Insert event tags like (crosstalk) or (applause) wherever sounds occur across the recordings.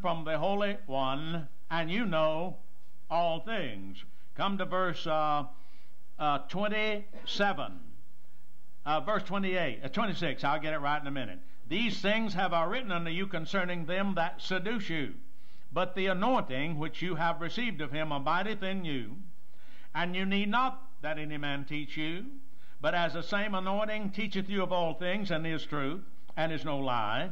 from the Holy One, and you know all things. Come to verse uh, uh, 27. Uh, verse 28, uh, 26, I'll get it right in a minute. These things have I written unto you concerning them that seduce you. But the anointing which you have received of him abideth in you, and you need not that any man teach you, but as the same anointing teacheth you of all things, and is truth, and is no lie.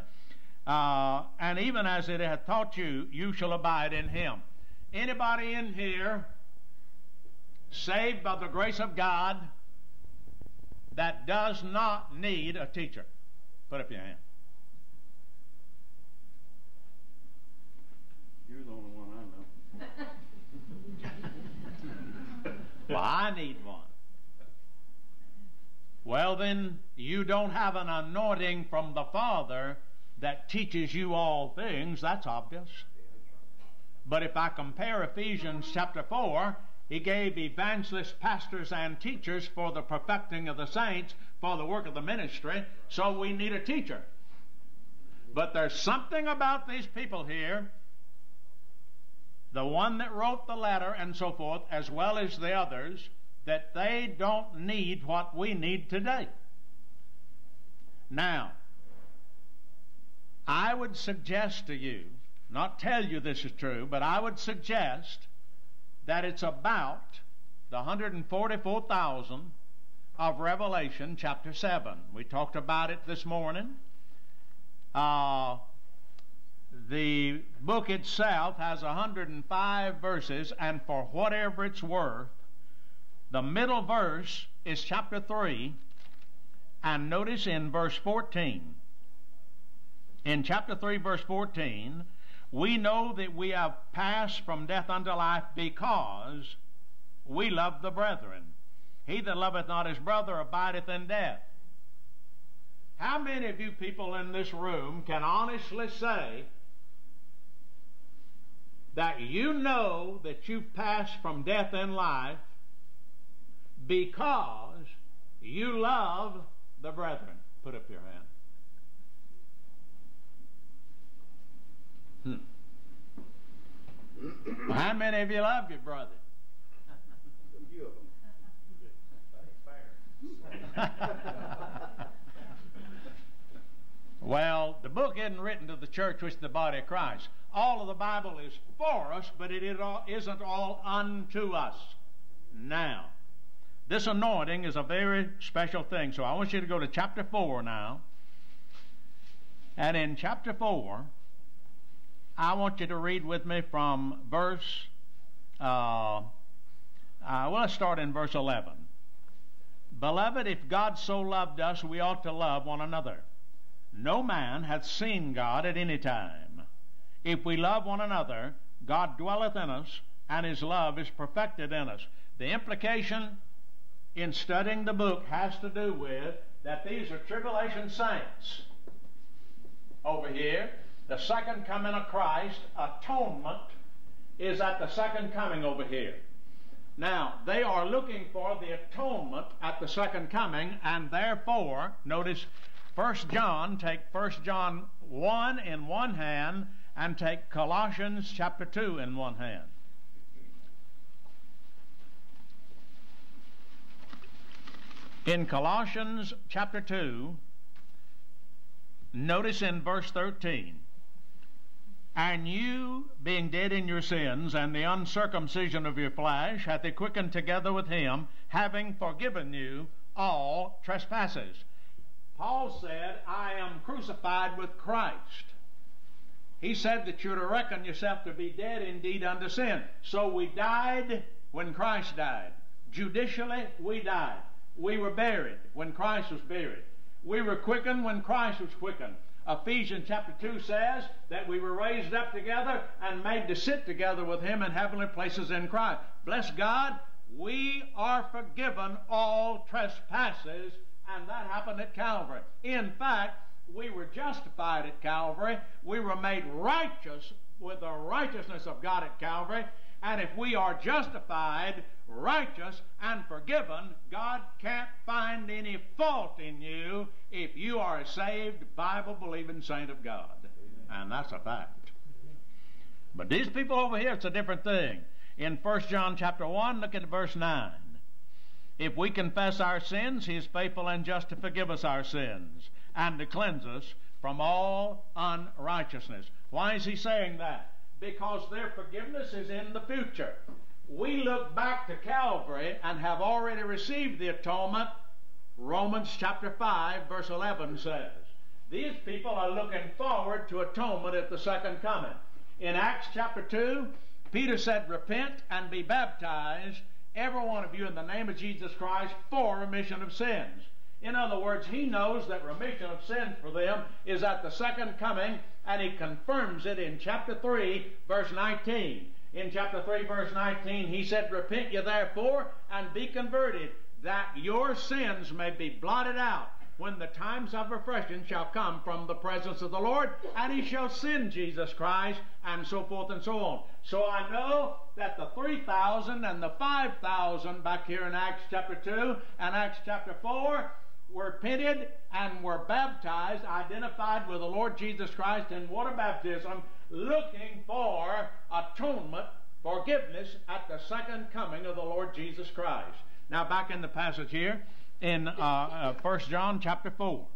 Uh, and even as it hath taught you, you shall abide in him. Anybody in here saved by the grace of God that does not need a teacher? Put up your hand. You're the only one I know. (laughs) well, I need one. Well, then, you don't have an anointing from the Father that teaches you all things. That's obvious. But if I compare Ephesians chapter 4, he gave evangelists, pastors, and teachers for the perfecting of the saints, for the work of the ministry, so we need a teacher. But there's something about these people here, the one that wrote the letter and so forth, as well as the others, that they don't need what we need today. Now, I would suggest to you, not tell you this is true, but I would suggest that it's about the 144,000 of Revelation chapter 7. We talked about it this morning. Uh, the book itself has 105 verses, and for whatever it's worth, the middle verse is chapter 3, and notice in verse 14. In chapter 3, verse 14, we know that we have passed from death unto life because we love the brethren. He that loveth not his brother abideth in death. How many of you people in this room can honestly say that you know that you've passed from death in life because you love the brethren. Put up your hand. Hmm. How many of you love your brother? A few of them. well, the book isn't written to the church, which is the body of Christ. All of the Bible is for us, but it isn't all unto us. Now, this anointing is a very special thing. So I want you to go to chapter 4 now. And in chapter 4, I want you to read with me from verse, uh, uh, well, let's start in verse 11. Beloved, if God so loved us, we ought to love one another. No man hath seen God at any time. If we love one another, God dwelleth in us, and his love is perfected in us. The implication in studying the book has to do with that these are tribulation saints. Over here, the second coming of Christ, atonement, is at the second coming over here. Now, they are looking for the atonement at the second coming, and therefore, notice 1 John, take 1 John 1 in one hand, and take Colossians chapter 2 in one hand. In Colossians chapter 2, notice in verse 13, and you, being dead in your sins and the uncircumcision of your flesh, hath he quickened together with him, having forgiven you all trespasses. Paul said, I am crucified with Christ. He said that you're to reckon yourself to be dead indeed unto sin. So we died when Christ died. Judicially, we died. We were buried when Christ was buried. We were quickened when Christ was quickened. Ephesians chapter 2 says that we were raised up together and made to sit together with Him in heavenly places in Christ. Bless God, we are forgiven all trespasses, and that happened at Calvary. In fact, we were justified at Calvary. We were made righteous with the righteousness of God at Calvary. And if we are justified, righteous, and forgiven, God can't find any fault in you if you are a saved, Bible believing saint of God. And that's a fact. But these people over here, it's a different thing. In 1 John chapter 1, look at verse 9. If we confess our sins, he is faithful and just to forgive us our sins and to cleanse us from all unrighteousness. Why is he saying that? Because their forgiveness is in the future. We look back to Calvary and have already received the atonement. Romans chapter 5, verse 11 says. These people are looking forward to atonement at the second coming. In Acts chapter 2, Peter said, Repent and be baptized, every one of you, in the name of Jesus Christ, for remission of sins. In other words, he knows that remission of sins for them is at the second coming, and he confirms it in chapter 3, verse 19. In chapter 3, verse 19, he said, Repent ye therefore, and be converted, that your sins may be blotted out when the times of refreshing shall come from the presence of the Lord, and he shall send Jesus Christ, and so forth and so on. So I know that the 3,000 and the 5,000 back here in Acts chapter 2 and Acts chapter 4 were repented and were baptized, identified with the Lord Jesus Christ in water baptism, looking for atonement, forgiveness at the second coming of the Lord Jesus Christ. Now, back in the passage here, in uh, uh, 1 John chapter 4.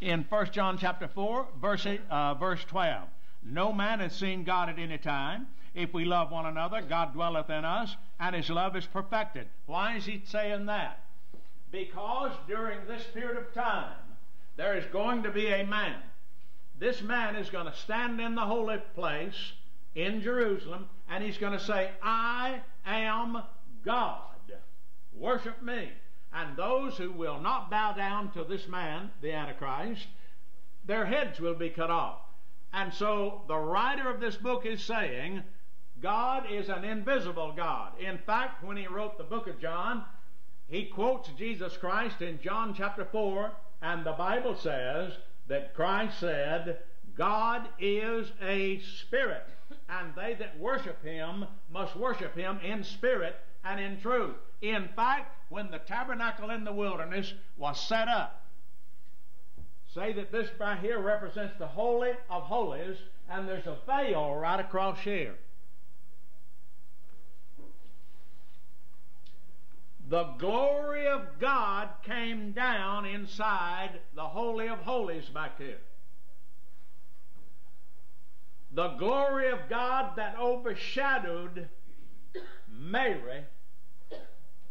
In 1 John chapter 4, verse, uh, verse 12. No man has seen God at any time. If we love one another, God dwelleth in us, and his love is perfected. Why is he saying that? Because during this period of time, there is going to be a man. This man is going to stand in the holy place in Jerusalem, and he's going to say, I am God worship me. And those who will not bow down to this man, the Antichrist, their heads will be cut off. And so the writer of this book is saying God is an invisible God. In fact, when he wrote the book of John, he quotes Jesus Christ in John chapter 4, and the Bible says that Christ said, God is a spirit, and they that worship him must worship him in spirit and in truth. In fact, when the tabernacle in the wilderness was set up, say that this right here represents the Holy of Holies, and there's a veil right across here. The glory of God came down inside the Holy of Holies back here. The glory of God that overshadowed Mary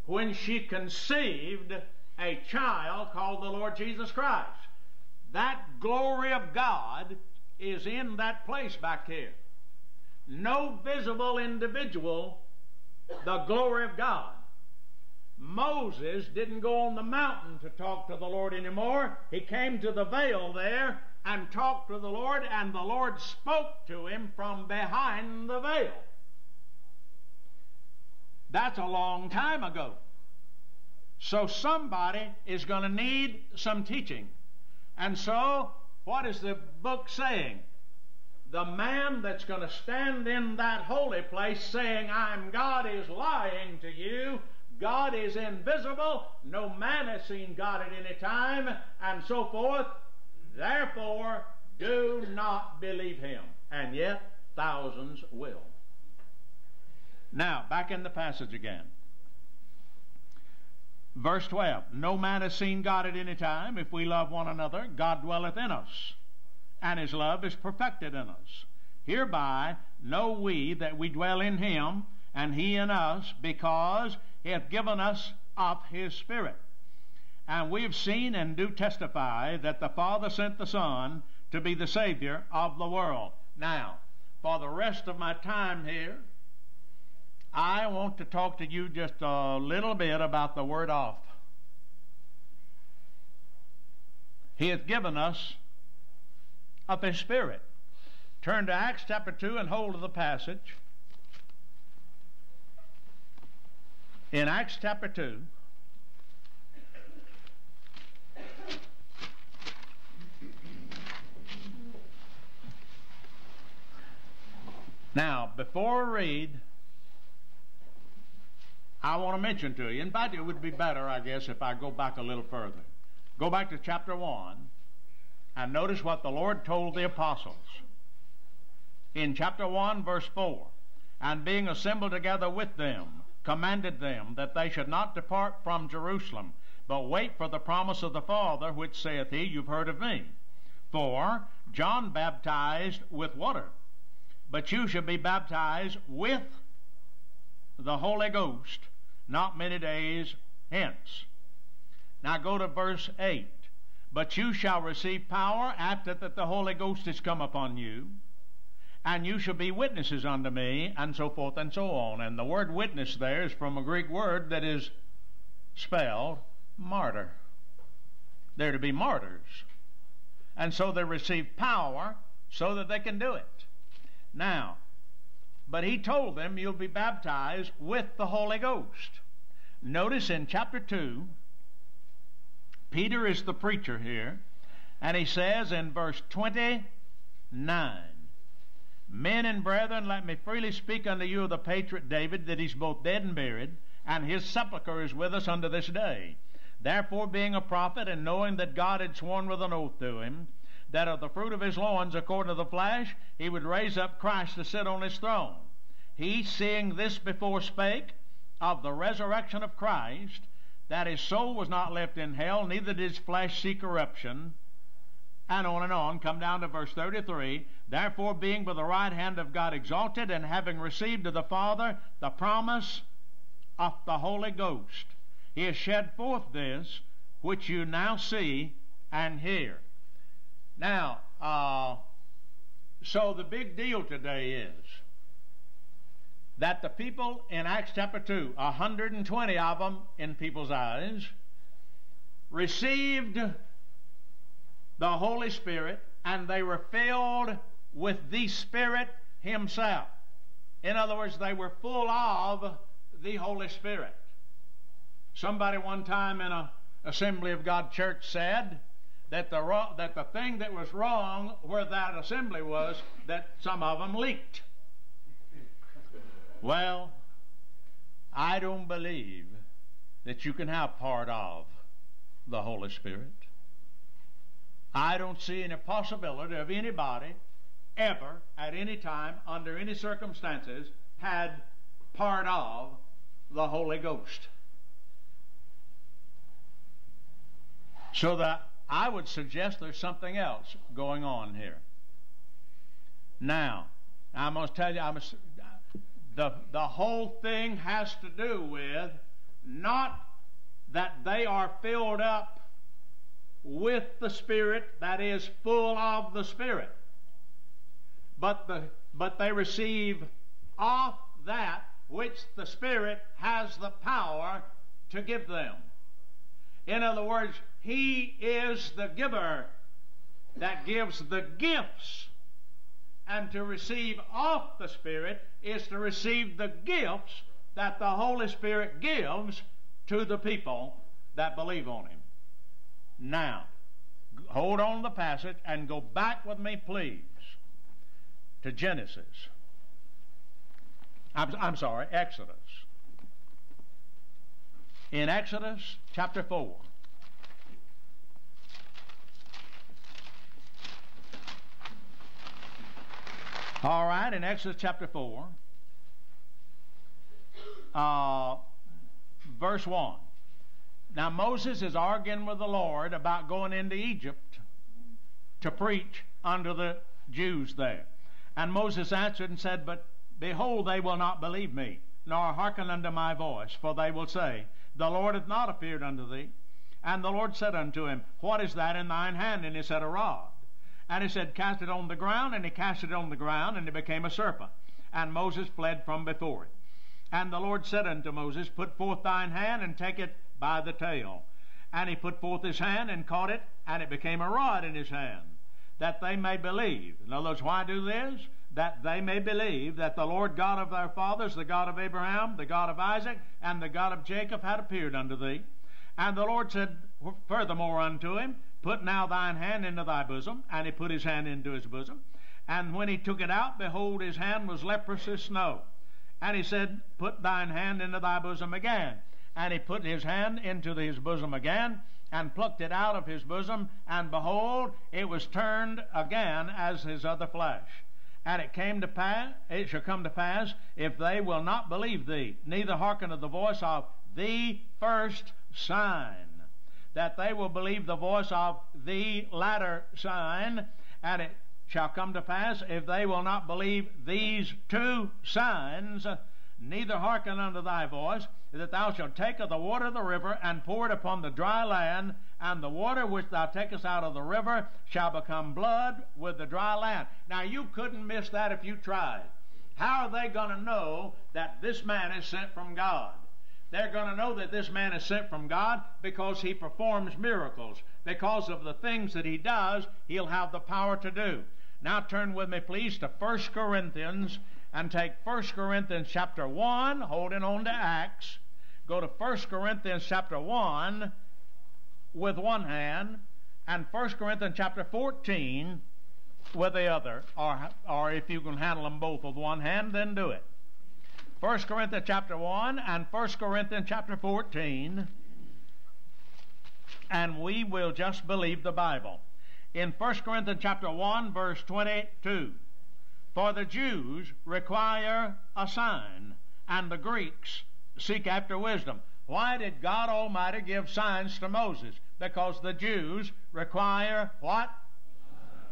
when she conceived a child called the Lord Jesus Christ. That glory of God is in that place back here. No visible individual, the glory of God. Moses didn't go on the mountain to talk to the Lord anymore. He came to the veil there and talked to the Lord, and the Lord spoke to him from behind the veil. That's a long time ago. So somebody is going to need some teaching. And so, what is the book saying? The man that's going to stand in that holy place saying, I'm God, is lying to you. God is invisible. No man has seen God at any time, and so forth. Therefore, do not believe him. And yet, thousands will. Now, back in the passage again. Verse 12 No man has seen God at any time. If we love one another, God dwelleth in us, and his love is perfected in us. Hereby know we that we dwell in him, and he in us, because he hath given us of his Spirit. And we have seen and do testify that the Father sent the Son to be the Savior of the world. Now, for the rest of my time here, I want to talk to you just a little bit about the word off. He hath given us of His Spirit. Turn to Acts chapter 2 and hold of the passage. In Acts chapter 2, Now, before we read I want to mention to you. In fact, it would be better, I guess, if I go back a little further. Go back to chapter 1 and notice what the Lord told the apostles. in chapter 1, verse 4. And being assembled together with them, commanded them that they should not depart from Jerusalem, but wait for the promise of the Father, which saith he, You've heard of me. For John baptized with water, but you shall be baptized with the Holy Ghost not many days hence. Now go to verse 8. But you shall receive power after that the Holy Ghost is come upon you, and you shall be witnesses unto me, and so forth and so on. And the word witness there is from a Greek word that is spelled martyr. They're to be martyrs. And so they receive power so that they can do it. Now, but he told them, You'll be baptized with the Holy Ghost. Notice in chapter 2, Peter is the preacher here, and he says in verse 29, Men and brethren, let me freely speak unto you of the patriarch David, that he's both dead and buried, and his sepulchre is with us unto this day. Therefore, being a prophet, and knowing that God had sworn with an oath to him, that of the fruit of his loins, according to the flesh, he would raise up Christ to sit on his throne. He, seeing this before, spake of the resurrection of Christ, that his soul was not left in hell, neither did his flesh see corruption. And on and on, come down to verse 33. Therefore, being by the right hand of God exalted, and having received of the Father the promise of the Holy Ghost, he has shed forth this which you now see and hear. Now, uh, so the big deal today is that the people in Acts chapter 2, 120 of them in people's eyes, received the Holy Spirit and they were filled with the Spirit Himself. In other words, they were full of the Holy Spirit. Somebody one time in a Assembly of God church said, that the, that the thing that was wrong where that assembly was, that some of them leaked. Well, I don't believe that you can have part of the Holy Spirit. I don't see any possibility of anybody ever, at any time, under any circumstances, had part of the Holy Ghost. So that I would suggest there's something else going on here. Now, I must tell you, I must, the, the whole thing has to do with not that they are filled up with the Spirit, that is, full of the Spirit, but, the, but they receive off that which the Spirit has the power to give them. In other words, He is the giver that gives the gifts. And to receive off the Spirit is to receive the gifts that the Holy Spirit gives to the people that believe on Him. Now, hold on to the passage and go back with me, please, to Genesis. I'm, I'm sorry, Exodus. In Exodus chapter 4. All right, in Exodus chapter 4, uh, verse 1. Now, Moses is arguing with the Lord about going into Egypt to preach unto the Jews there. And Moses answered and said, But behold, they will not believe me, nor hearken unto my voice, for they will say, The Lord hath not appeared unto thee. And the Lord said unto him, What is that in thine hand? And he said, A rod. And he said, Cast it on the ground. And he cast it on the ground, and it became a serpent. And Moses fled from before it. And the Lord said unto Moses, Put forth thine hand, and take it by the tail. And he put forth his hand, and caught it, and it became a rod in his hand, that they may believe. In other words, why do this? That they may believe that the Lord God of their fathers, the God of Abraham, the God of Isaac, and the God of Jacob had appeared unto thee. And the Lord said furthermore unto him, Put now thine hand into thy bosom. And he put his hand into his bosom. And when he took it out, behold, his hand was leprous as snow. And he said, Put thine hand into thy bosom again. And he put his hand into his bosom again, and plucked it out of his bosom, and behold, it was turned again as his other flesh. And it came to pass, it shall come to pass, if they will not believe thee, neither hearken to the voice of the first sign, that they will believe the voice of the latter sign, and it shall come to pass, if they will not believe these two signs, neither hearken unto thy voice, that thou shalt take of the water of the river and pour it upon the dry land, and the water which thou takest out of the river shall become blood with the dry land. Now you couldn't miss that if you tried. How are they going to know that this man is sent from God? They're going to know that this man is sent from God because he performs miracles. Because of the things that he does, he'll have the power to do. Now turn with me, please, to 1 Corinthians and take 1 Corinthians chapter 1, holding on to Acts. Go to 1 Corinthians chapter 1 with one hand, and 1 Corinthians chapter 14 with the other. Or, or if you can handle them both with one hand, then do it. 1 Corinthians chapter 1 and 1 Corinthians chapter 14. And we will just believe the Bible. In 1 Corinthians chapter 1, verse 22. For the Jews require a sign, and the Greeks seek after wisdom. Why did God Almighty give signs to Moses? Because the Jews require what?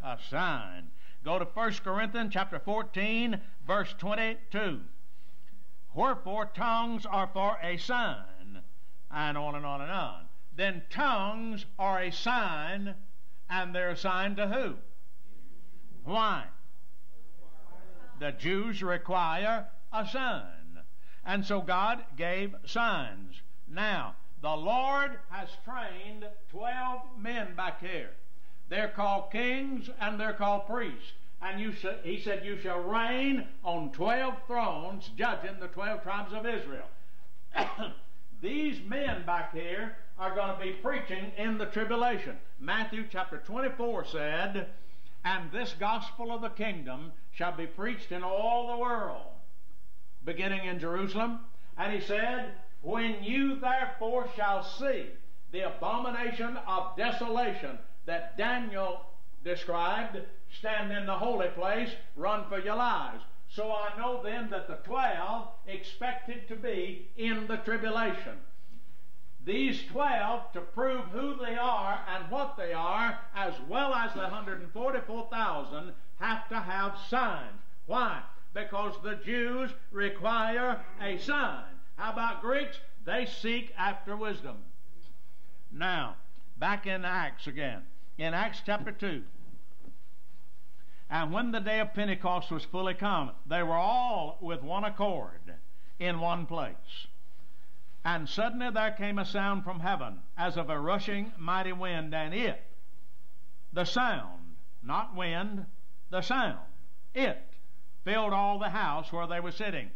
A sign. Go to 1 Corinthians chapter 14, verse 22. Wherefore tongues are for a sign, and on and on and on. Then tongues are a sign, and they're assigned to who? Why? The Jews require a sign. And so God gave signs. Now, the Lord has trained 12 men back here. They're called kings and they're called priests. And you he said, You shall reign on 12 thrones, judging the 12 tribes of Israel. (coughs) These men back here are going to be preaching in the tribulation. Matthew chapter 24 said, And this gospel of the kingdom shall be preached in all the world, beginning in Jerusalem. And he said, When you therefore shall see the abomination of desolation that Daniel described, stand in the holy place, run for your lives. So I know then that the twelve expected to be in the tribulation. These twelve, to prove who they are and what they are, as well as the 144,000, have to have signs. Why? Because the Jews require a sign. How about Greeks? They seek after wisdom. Now, back in Acts again. In Acts chapter 2. And when the day of Pentecost was fully come, they were all with one accord in one place. And suddenly there came a sound from heaven as of a rushing mighty wind, and it, the sound, not wind, the sound, it filled all the house where they were sitting.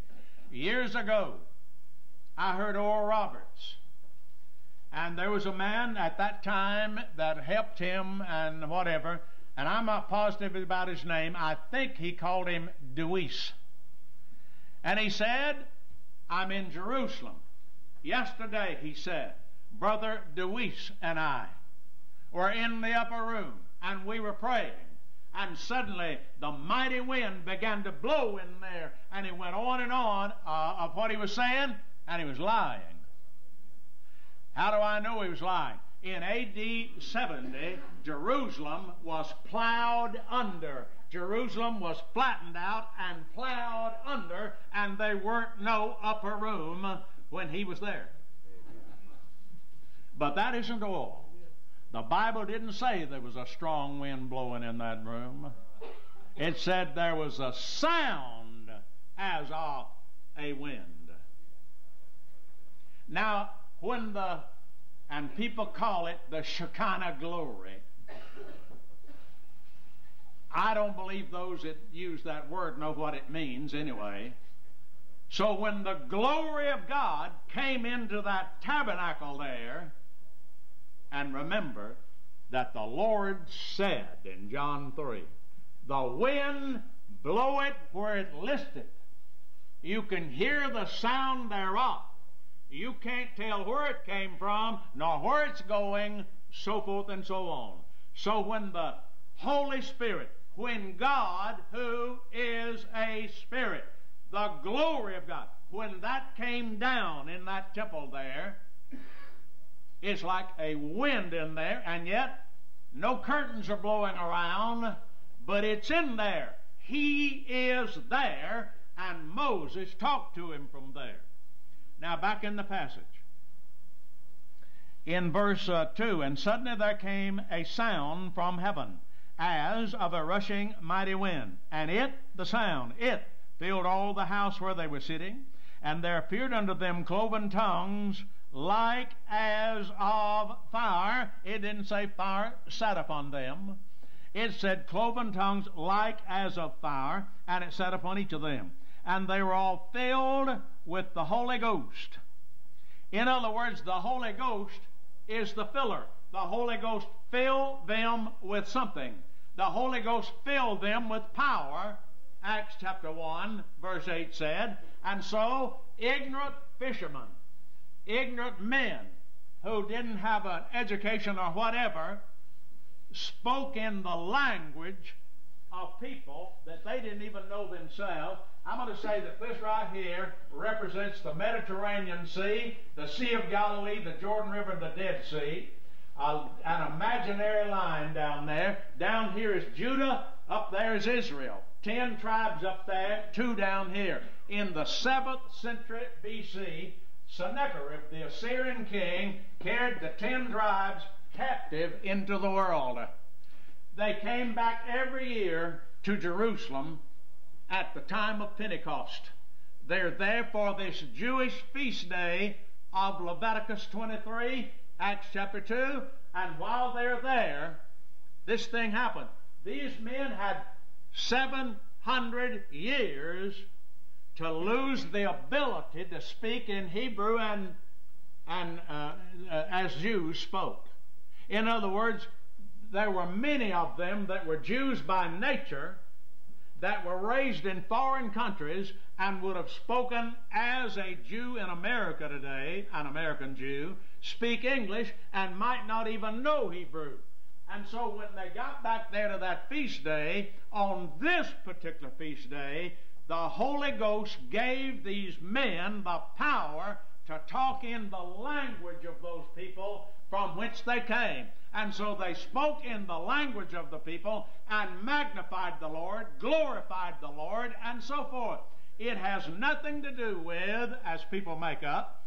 Years ago, I heard Oral Roberts, and there was a man at that time that helped him and whatever, and I'm not positive about his name. I think he called him Deweese. And he said, I'm in Jerusalem. Yesterday, he said, Brother Deweese and I were in the upper room, and we were praying and suddenly the mighty wind began to blow in there, and he went on and on uh, of what he was saying, and he was lying. How do I know he was lying? In AD 70, Jerusalem was plowed under. Jerusalem was flattened out and plowed under, and there weren't no upper room when he was there. But that isn't all. The Bible didn't say there was a strong wind blowing in that room. It said there was a sound as of a wind. Now, when the, and people call it the Shekinah glory, I don't believe those that use that word know what it means anyway. So when the glory of God came into that tabernacle there, and remember that the Lord said in John 3 The wind bloweth where it listeth. You can hear the sound thereof. You can't tell where it came from, nor where it's going, so forth and so on. So when the Holy Spirit, when God, who is a spirit, the glory of God, when that came down in that temple there, it's like a wind in there, and yet no curtains are blowing around, but it's in there. He is there, and Moses talked to him from there. Now, back in the passage. In verse uh, 2 And suddenly there came a sound from heaven, as of a rushing mighty wind. And it, the sound, it filled all the house where they were sitting. And there appeared unto them cloven tongues like as of fire. It didn't say fire sat upon them. It said cloven tongues like as of fire, and it sat upon each of them. And they were all filled with the Holy Ghost. In other words, the Holy Ghost is the filler. The Holy Ghost filled them with something. The Holy Ghost filled them with power, Acts chapter 1, verse 8 said. And so, ignorant fishermen, ignorant men who didn't have an education or whatever, spoke in the language of people that they didn't even know themselves. I'm going to say that this right here represents the Mediterranean Sea, the Sea of Galilee, the Jordan River, and the Dead Sea. Uh, an imaginary line down there. Down here is Judah, up there is Israel. Ten tribes up there, two down here. In the 7th century BC, Sennacherib, the Assyrian king, carried the ten tribes captive into the world. They came back every year to Jerusalem at the time of Pentecost. They're there for this Jewish feast day of Leviticus 23, Acts chapter 2, and while they're there, this thing happened. These men had 700 years to lose the ability to speak in Hebrew and, and uh, as Jews spoke. In other words, there were many of them that were Jews by nature that were raised in foreign countries and would have spoken as a Jew in America today, an American Jew, speak English and might not even know Hebrew. And so when they got back there to that feast day, on this particular feast day, the Holy Ghost gave these men the power to talk in the language of those people from which they came. And so they spoke in the language of the people and magnified the Lord, glorified the Lord, and so forth. It has nothing to do with, as people make up,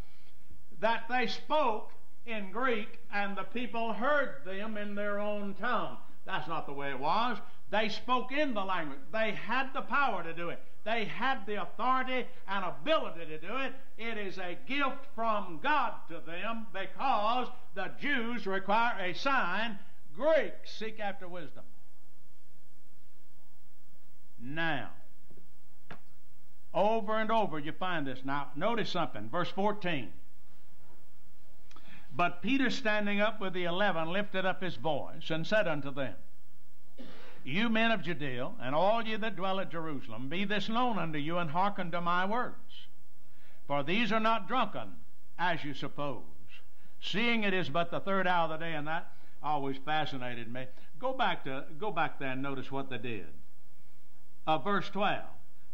that they spoke in Greek and the people heard them in their own tongue. That's not the way it was. They spoke in the language. They had the power to do it. They had the authority and ability to do it. It is a gift from God to them because the Jews require a sign. Greeks seek after wisdom. Now, over and over you find this. Now, notice something. Verse 14. But Peter, standing up with the eleven, lifted up his voice and said unto them, you men of Judea, and all ye that dwell at Jerusalem, be this known unto you, and hearken to my words. For these are not drunken, as you suppose, seeing it is but the third hour of the day, and that always fascinated me. Go back to go back there and notice what they did. Uh, verse 12.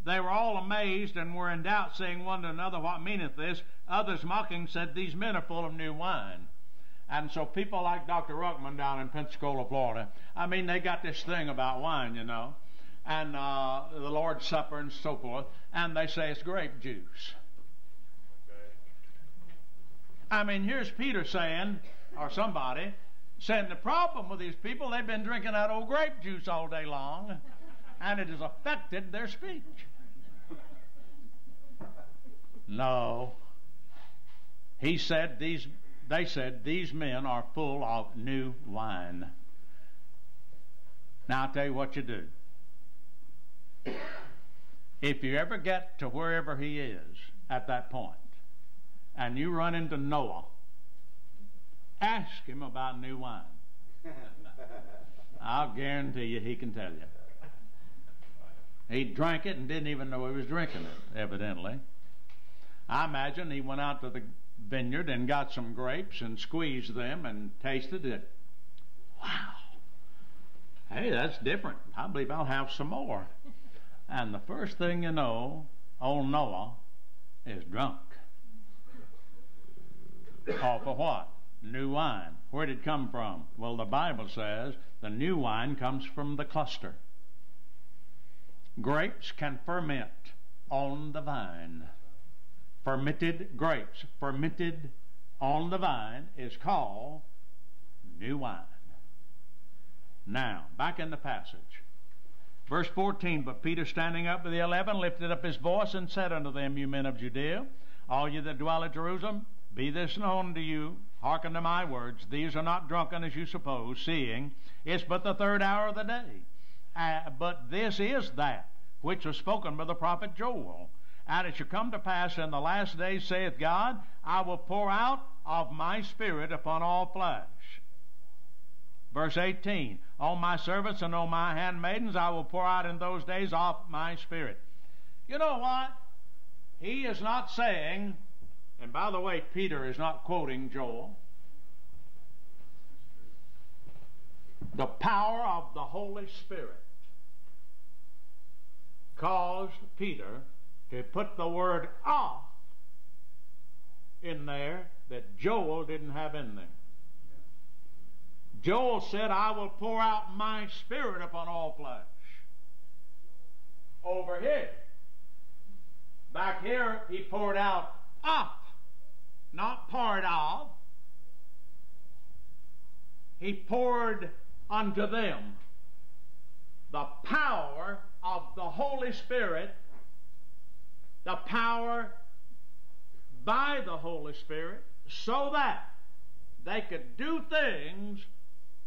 They were all amazed and were in doubt, saying one to another, What meaneth this? Others mocking said, These men are full of new wine. And so people like Dr. Ruckman down in Pensacola, Florida, I mean, they got this thing about wine, you know, and uh, the Lord's Supper and so forth, and they say it's grape juice. I mean, here's Peter saying, or somebody, saying the problem with these people, they've been drinking that old grape juice all day long, and it has affected their speech. No. He said these they said, These men are full of new wine. Now, I'll tell you what you do. If you ever get to wherever he is at that point, and you run into Noah, ask him about new wine. I'll guarantee you he can tell you. He drank it and didn't even know he was drinking it, evidently. I imagine he went out to the vineyard and got some grapes and squeezed them and tasted it. Wow. Hey, that's different. I believe I'll have some more. And the first thing you know, old Noah is drunk. Off of what? New wine. Where did it come from? Well, the Bible says the new wine comes from the cluster. Grapes can ferment on the vine. Fermented grapes, fermented on the vine, is called new wine. Now, back in the passage. Verse 14, But Peter standing up with the eleven lifted up his voice and said unto them, You men of Judea, all you that dwell at Jerusalem, be this known to you, hearken to my words, these are not drunken as you suppose, seeing it's but the third hour of the day. Uh, but this is that which was spoken by the prophet Joel. And it shall come to pass in the last days, saith God, I will pour out of my spirit upon all flesh. Verse 18 On my servants and on my handmaidens I will pour out in those days off my spirit. You know what? He is not saying, and by the way, Peter is not quoting Joel. The power of the Holy Spirit caused Peter to put the word off in there that Joel didn't have in there. Joel said, I will pour out my spirit upon all flesh. Over here. Back here, he poured out up, not part of. He poured unto them the power of the Holy Spirit, the power by the Holy Spirit, so that they could do things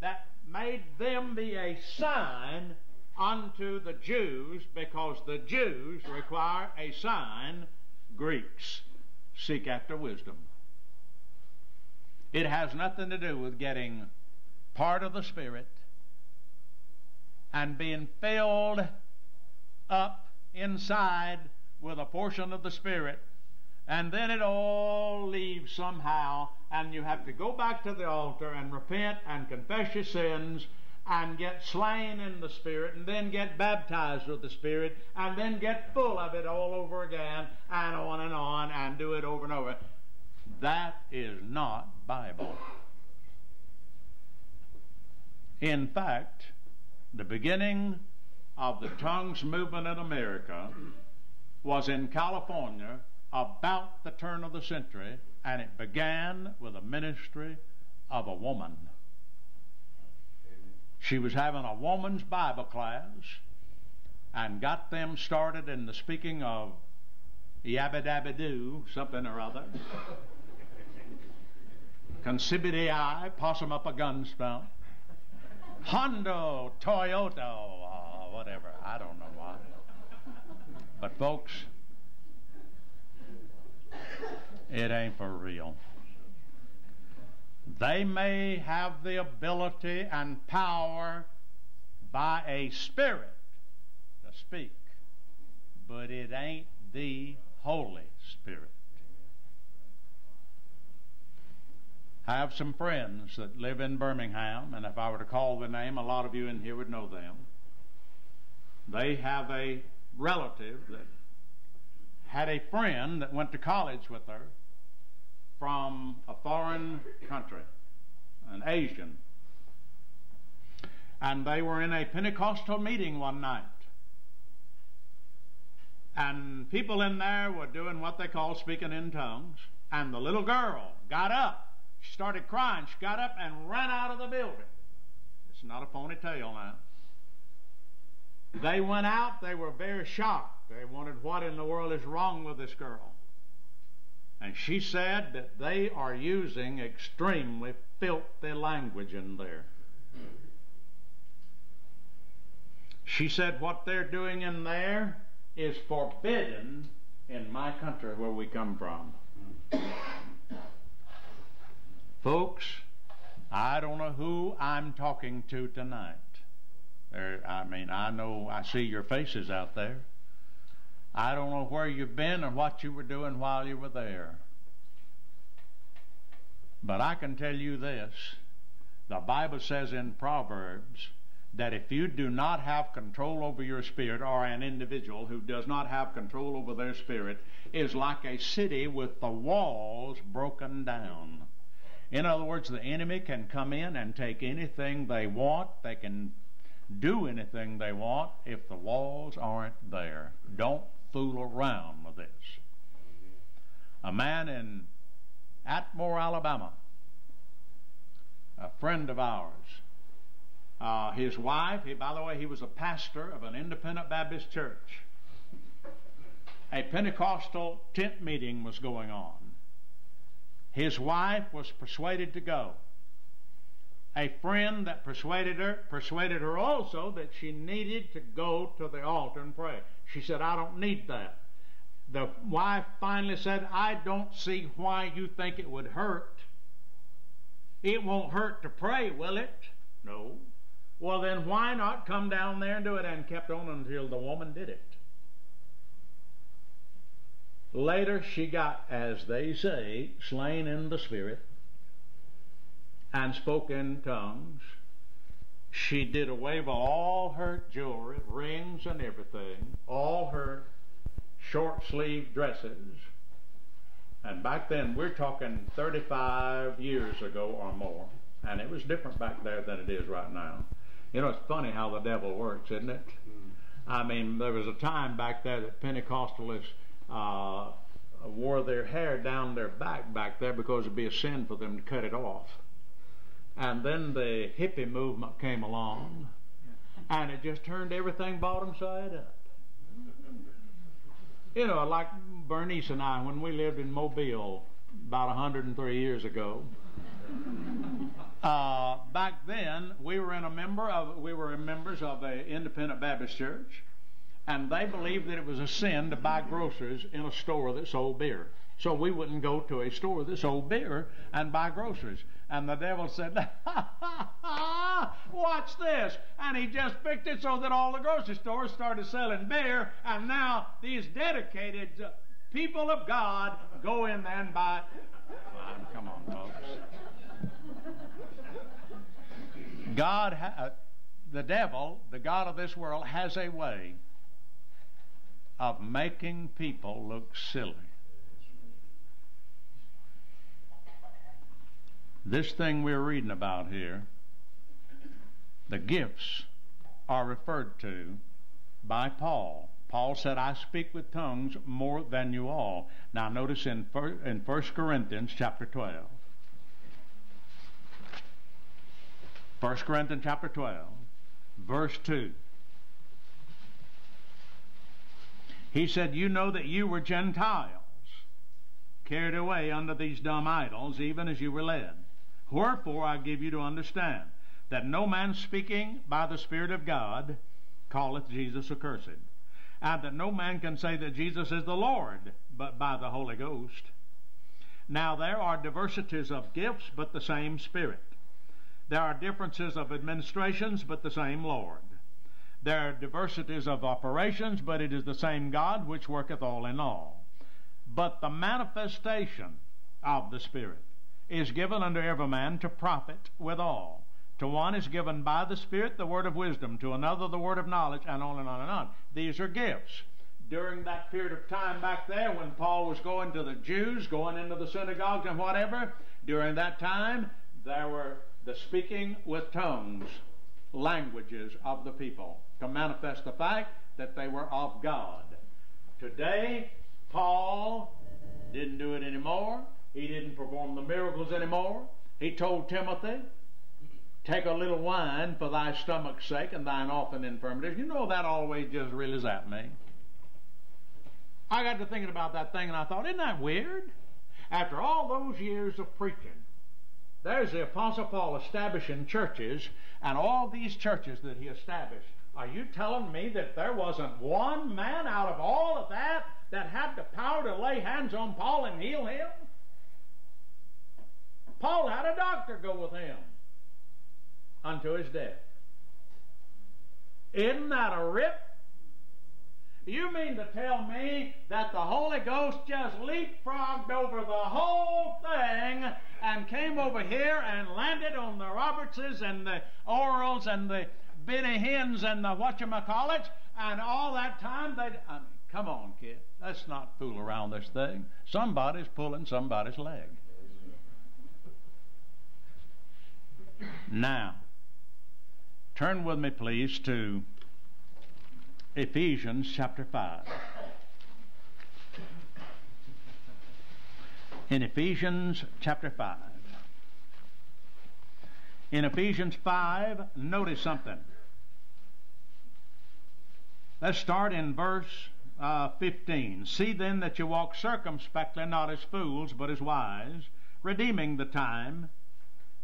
that made them be a sign unto the Jews, because the Jews require a sign, Greeks seek after wisdom. It has nothing to do with getting part of the Spirit and being filled up inside with a portion of the Spirit, and then it all leaves somehow, and you have to go back to the altar and repent and confess your sins and get slain in the Spirit, and then get baptized with the Spirit, and then get full of it all over again, and on and on, and do it over and over. That is not Bible. In fact, the beginning of the tongues movement in America was in California about the turn of the century, and it began with a ministry of a woman. She was having a woman's Bible class and got them started in the speaking of yabba something or other. Concibidi, possum up a gun spout. Hondo, Toyota, uh, whatever. I don't know what. But folks, it ain't for real. They may have the ability and power by a spirit to speak, but it ain't the Holy Spirit. I have some friends that live in Birmingham, and if I were to call the name, a lot of you in here would know them. They have a relative that had a friend that went to college with her from a foreign country, an Asian. And they were in a Pentecostal meeting one night. And people in there were doing what they call speaking in tongues. And the little girl got up she started crying. She got up and ran out of the building. It's not a ponytail now. They went out. They were very shocked. They wondered what in the world is wrong with this girl. And she said that they are using extremely filthy language in there. She said what they're doing in there is forbidden in my country where we come from. Folks, I don't know who I'm talking to tonight. There, I mean, I know I see your faces out there. I don't know where you've been or what you were doing while you were there. But I can tell you this the Bible says in Proverbs that if you do not have control over your spirit, or an individual who does not have control over their spirit, is like a city with the walls broken down. In other words, the enemy can come in and take anything they want. They can do anything they want if the walls aren't there. Don't fool around with this. A man in Atmore, Alabama, a friend of ours, uh, his wife, he, by the way, he was a pastor of an independent Baptist church. A Pentecostal tent meeting was going on. His wife was persuaded to go. A friend that persuaded her persuaded her also that she needed to go to the altar and pray. She said, I don't need that. The wife finally said, I don't see why you think it would hurt. It won't hurt to pray, will it? No. Well, then why not come down there and do it? And kept on until the woman did it. Later, she got, as they say, slain in the Spirit and spoke in tongues. She did away with all her jewelry, rings, and everything, all her short sleeve dresses. And back then, we're talking 35 years ago or more, and it was different back there than it is right now. You know, it's funny how the devil works, isn't it? I mean, there was a time back there that Pentecostalists uh, wore their hair down their back back there because it'd be a sin for them to cut it off. And then the hippie movement came along, and it just turned everything bottom side up. You know, like Bernice and I, when we lived in Mobile about 103 years ago, uh, back then we were in a member of we were members of an independent Baptist church, and they believed that it was a sin to buy groceries in a store that sold beer. So we wouldn't go to a store that sold beer and buy groceries. And the devil said, (laughs) Watch this. And he just picked it so that all the grocery stores started selling beer. And now these dedicated uh, people of God go in there and buy. Come on, folks. God, ha- uh, the devil, the God of this world, has a way of making people look silly. This thing we're reading about here, the gifts are referred to by Paul. Paul said, I speak with tongues more than you all. Now notice in, in 1 Corinthians chapter 12. 1 Corinthians chapter 12, verse 2. He said, You know that you were Gentiles, carried away under these dumb idols, even as you were led. Wherefore I give you to understand that no man speaking by the Spirit of God calleth Jesus accursed, and that no man can say that Jesus is the Lord but by the Holy Ghost. Now there are diversities of gifts, but the same Spirit. There are differences of administrations, but the same Lord. There are diversities of operations, but it is the same God which worketh all in all. But the manifestation of the Spirit is given unto every man to profit withal. To one is given by the Spirit the word of wisdom, to another the word of knowledge, and on and on and on. These are gifts. During that period of time back there when Paul was going to the Jews, going into the synagogues and whatever, during that time there were the speaking with tongues, languages of the people, to manifest the fact that they were of God. Today, Paul didn't do it anymore. He didn't perform the miracles anymore. He told Timothy, Take a little wine for thy stomach's sake and thine often infirmities. You know that always just reels at me. I got to thinking about that thing and I thought, isn't that weird? After all those years of preaching, there's the Apostle Paul establishing churches, and all these churches that he established. Are you telling me that there wasn't one man out of all of that that had the power to lay hands on Paul and heal him? Paul had a doctor go with him unto his death. Isn't that a rip? You mean to tell me that the Holy Ghost just leapfrogged over the whole thing and came over here and landed on the Robertses and the Orals and the Benny Hinn's and the whatchamacallits, and all that time they. I mean, come on, kid. Let's not fool around this thing. Somebody's pulling somebody's leg. Now, turn with me, please, to Ephesians chapter 5. In Ephesians chapter 5. In Ephesians 5, notice something. Let's start in verse uh, 15. See then that you walk circumspectly, not as fools, but as wise, redeeming the time,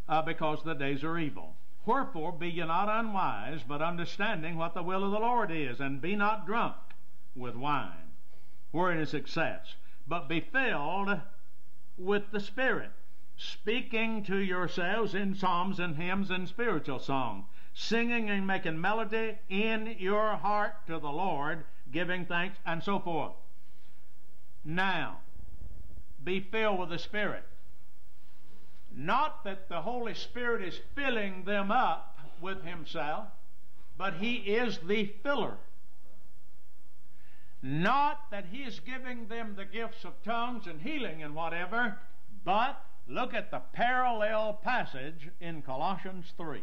uh, because the days are evil. Wherefore be ye not unwise, but understanding what the will of the Lord is, and be not drunk with wine, wherein is excess, but be filled with the Spirit, speaking to yourselves in psalms and hymns and spiritual songs, singing and making melody in your heart to the Lord, giving thanks, and so forth. Now, be filled with the Spirit. Not that the Holy Spirit is filling them up with Himself, but He is the filler. Not that He is giving them the gifts of tongues and healing and whatever, but look at the parallel passage in Colossians 3.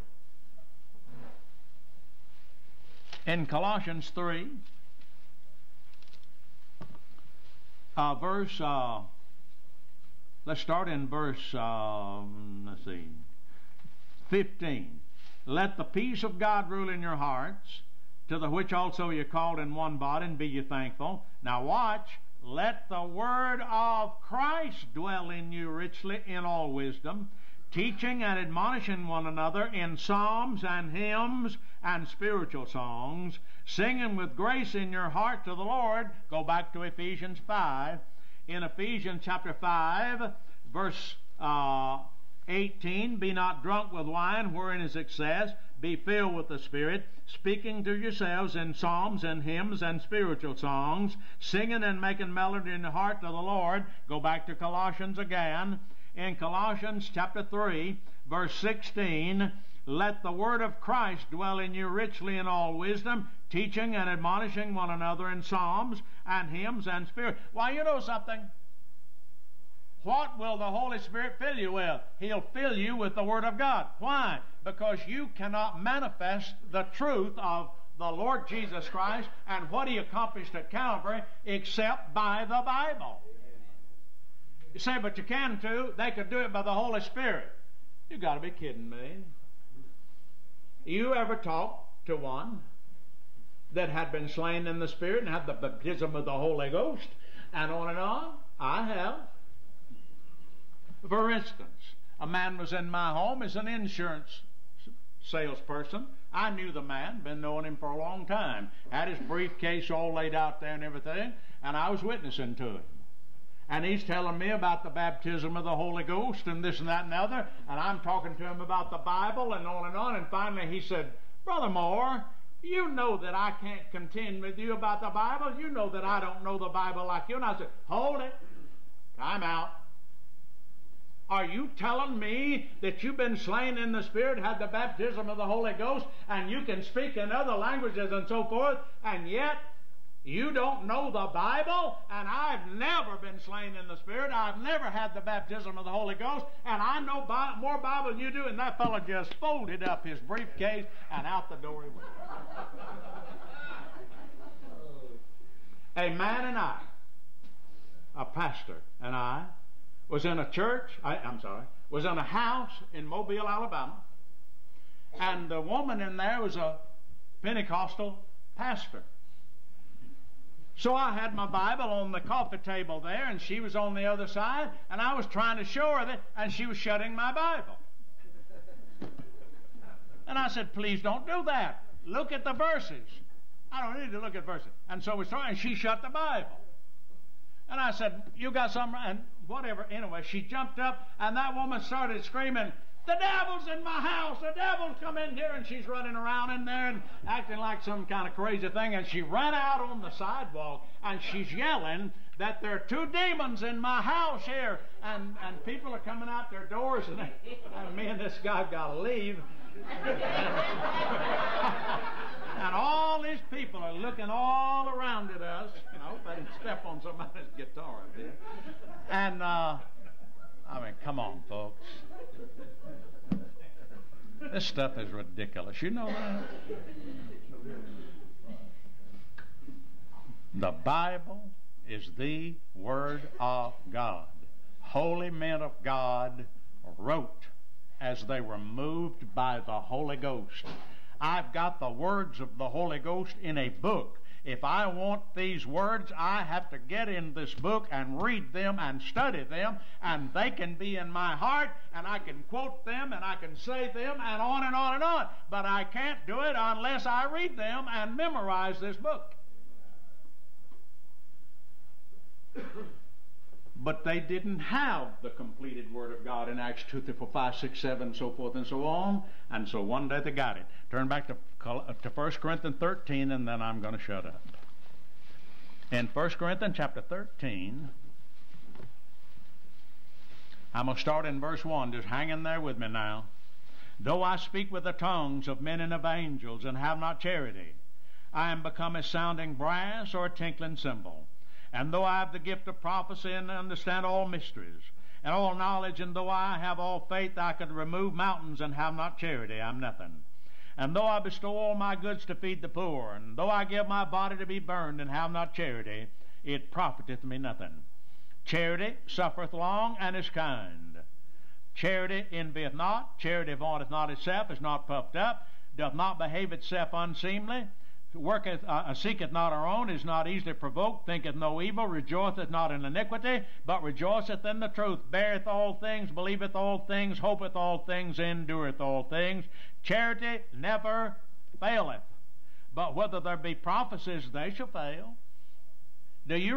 In Colossians 3, uh, verse, uh, let's start in verse, uh, let's see, 15. Let the peace of God rule in your hearts, to the which also you're called in one body, and be ye thankful. Now watch. Let the word of Christ dwell in you richly in all wisdom, teaching and admonishing one another in psalms and hymns and spiritual songs, singing with grace in your heart to the Lord. Go back to Ephesians 5. In Ephesians chapter 5, verse uh, 18, Be not drunk with wine, wherein is excess, be filled with the Spirit, speaking to yourselves in psalms and hymns and spiritual songs, singing and making melody in the heart to the Lord. Go back to Colossians again. In Colossians chapter 3, verse 16, let the word of Christ dwell in you richly in all wisdom, teaching and admonishing one another in psalms and hymns and spirit. Why, you know something? What will the Holy Spirit fill you with? He'll fill you with the Word of God. Why? Because you cannot manifest the truth of the Lord Jesus Christ and what He accomplished at Calvary except by the Bible. You say, but you can too. They could do it by the Holy Spirit. You've got to be kidding me. You ever talked to one that had been slain in the Spirit and had the baptism of the Holy Ghost and on and on? I have. For instance, a man was in my home as an insurance salesperson. I knew the man, been knowing him for a long time. Had his briefcase all laid out there and everything, and I was witnessing to him. And he's telling me about the baptism of the Holy Ghost and this and that and the other, and I'm talking to him about the Bible and on and on, and finally he said, Brother Moore, you know that I can't contend with you about the Bible. You know that I don't know the Bible like you. And I said, Hold it. Time out. Are you telling me that you've been slain in the Spirit, had the baptism of the Holy Ghost, and you can speak in other languages and so forth, and yet you don't know the Bible? And I've never been slain in the Spirit. I've never had the baptism of the Holy Ghost, and I know more Bible than you do. And that fellow just folded up his briefcase and out the door he went. A man and I, a pastor and I, was in a church, I, am sorry, was in a house in Mobile, Alabama, and the woman in there was a Pentecostal pastor. So I had my Bible on the coffee table there, and she was on the other side, and I was trying to show her that, and she was shutting my Bible. And I said, please don't do that. Look at the verses. I don't need to look at verses. And so we started, and she shut the Bible. And I said, you got some, and whatever. Anyway, she jumped up, and that woman started screaming, the devil's in my house. The devil's come in here. And she's running around in there and acting like some kind of crazy thing. And she ran out on the sidewalk and she's yelling that there are two demons in my house here. And, and people are coming out their doors and, and me and this guy got to leave. (laughs) and all these people are looking all around at us. I hope I didn't step on somebody's (laughs) guitar up. And, uh, I mean, come on, folks. This stuff is ridiculous. You know that? The Bible is the Word of God. Holy men of God wrote as they were moved by the Holy Ghost. I've got the words of the Holy Ghost in a book. If I want these words, I have to get in this book and read them and study them, and they can be in my heart, and I can quote them, and I can say them, and on and on and on. But I can't do it unless I read them and memorize this book. But they didn't have the completed Word of God in Acts 2, 3, 4, 5, 6, 7, and so forth and so on. And so one day they got it. Turn back to, to 1 Corinthians 13, and then I'm going to shut up. In 1 Corinthians chapter 13, I'm going to start in verse 1. Just hang in there with me now. Though I speak with the tongues of men and of angels and have not charity, I am become a sounding brass or a tinkling cymbal. And though I have the gift of prophecy and understand all mysteries and all knowledge, and though I have all faith, I could remove mountains and have not charity, I'm nothing. And though I bestow all my goods to feed the poor, and though I give my body to be burned and have not charity, it profiteth me nothing. Charity suffereth long and is kind. Charity envieth not, charity vaunteth not itself, is not puffed up, doth not behave itself unseemly, worketh, uh, uh, seeketh not her own, is not easily provoked, thinketh no evil, rejoiceth not in iniquity, but rejoiceth in the truth, beareth all things, believeth all things, hopeth all things, endureth all things. Charity never faileth. But whether there be prophecies, they shall fail. Do you